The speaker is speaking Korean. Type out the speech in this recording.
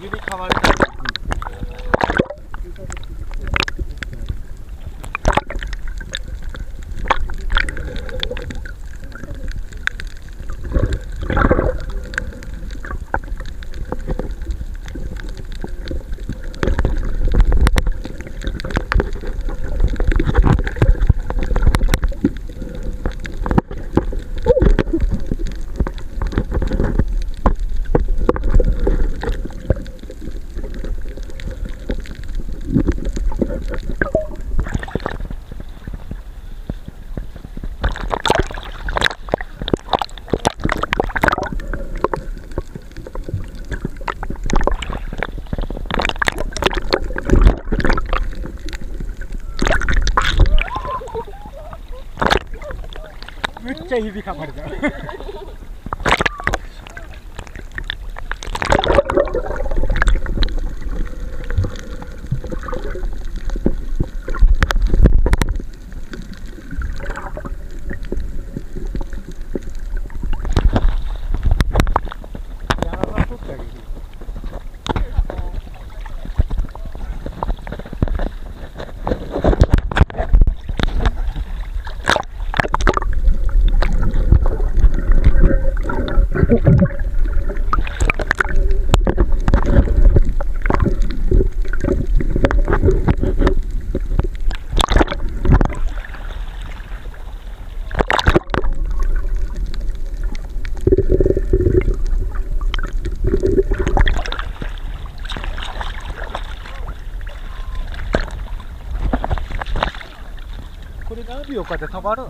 যদি খাবার 진짜 입이 가버리죠. これ何秒かでたまる。